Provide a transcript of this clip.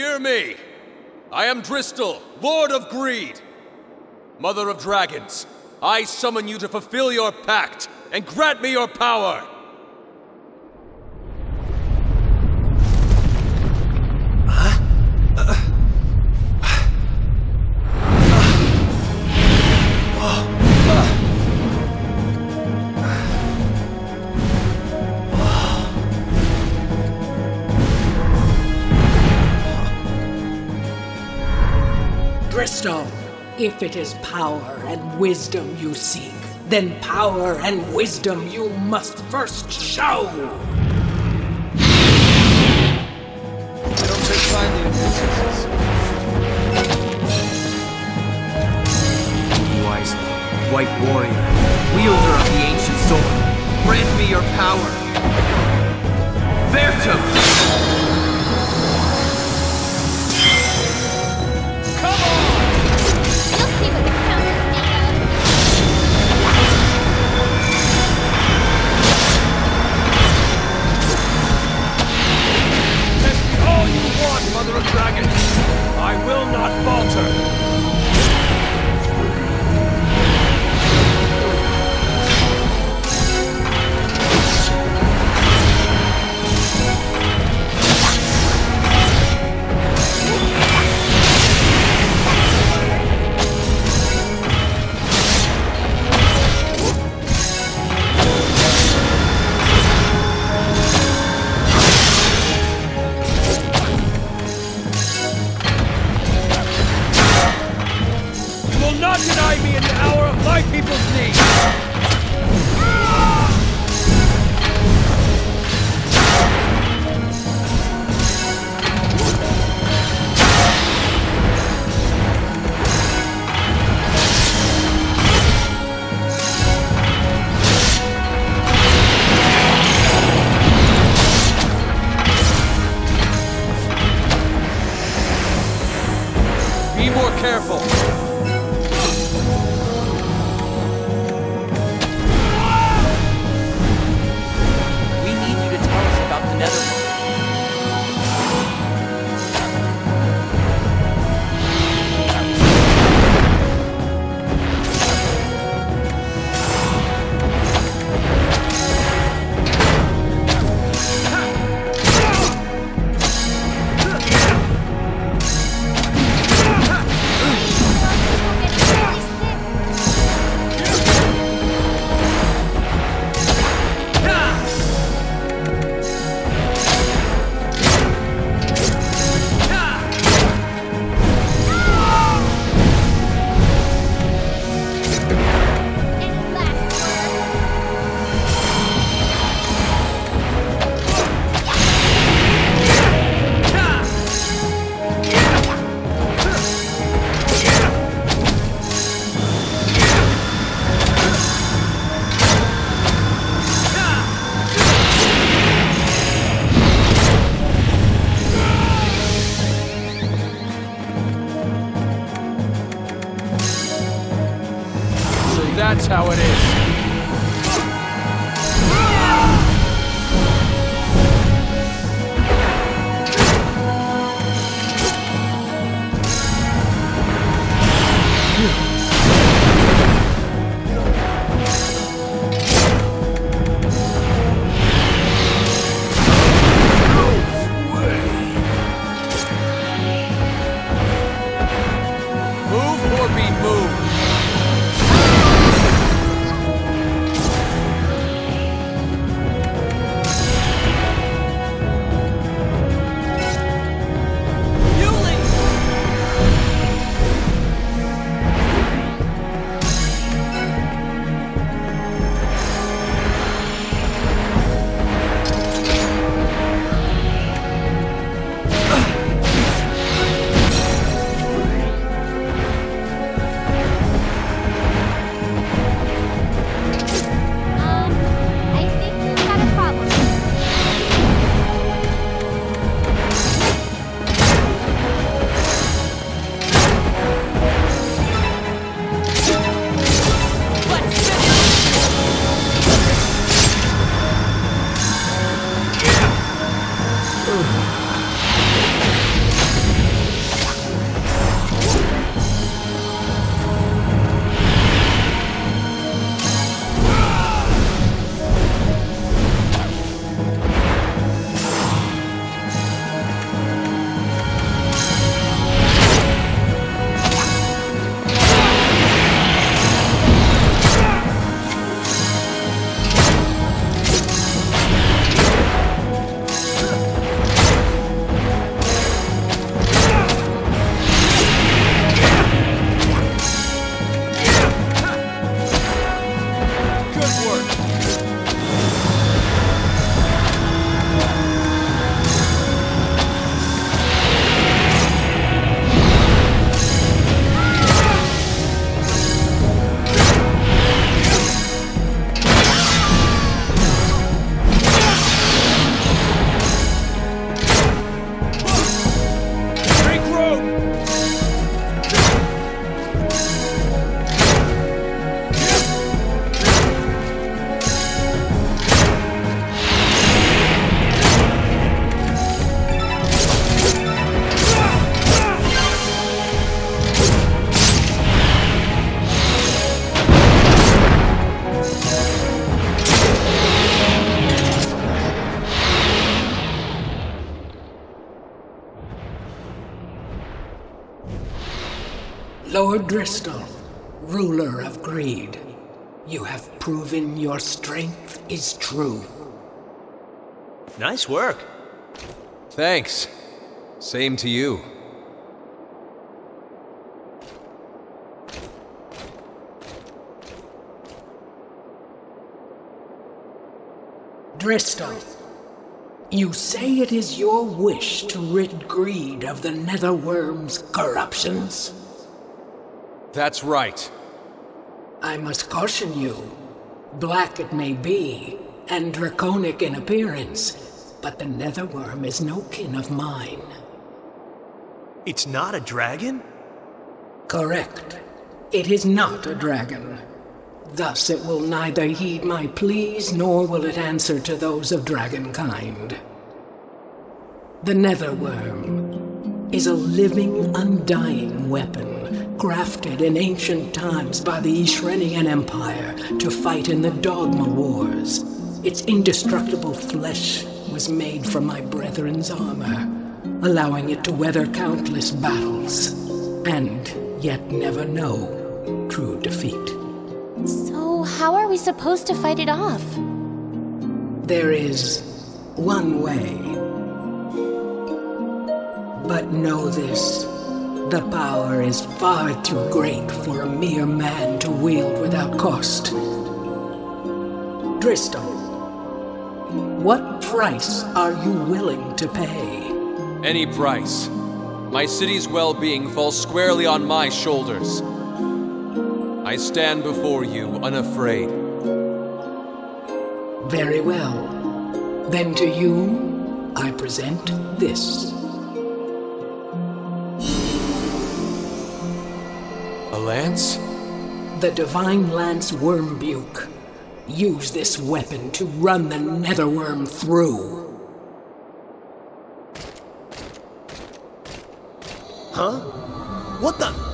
Hear me! I am Dristel, Lord of Greede! Mother of Dragons, I summon you to fulfill your pact and grant me your power! Dristel, if it is power and wisdom you seek, then power and wisdom you must first show! I. Wisely, White Warrior, wielder of the ancient sword, grant me your power. Me in the hour of my people's need! That's how it is. Lord Dristel, ruler of Greede, you have proven your strength is true. Nice work. Thanks. Same to you. Dristel, you say it is your wish to rid Greede of the Netherworm's corruptions? That's right. I must caution you. Black it may be, and draconic in appearance, but the Netherworm is no kin of mine. It's not a dragon? Correct. It is not a dragon. Thus it will neither heed my pleas nor will it answer to those of dragonkind. The Netherworm is a living, undying weapon, crafted in ancient times by the Yshrenian Empire to fight in the Dogma Wars. Its indestructible flesh was made from my brethren's armor, allowing it to weather countless battles, and yet never know true defeat. So, how are we supposed to fight it off? There is one way. But know this the power is far too great for a mere man to wield without cost. Dristel, what price are you willing to pay? Any price. My city's well being falls squarely on my shoulders. I stand before you unafraid. Very well. Then to you, I present this. Lance? The Divine Lance Wormbuke. Use this weapon to run the Netherworm through. Huh? What the?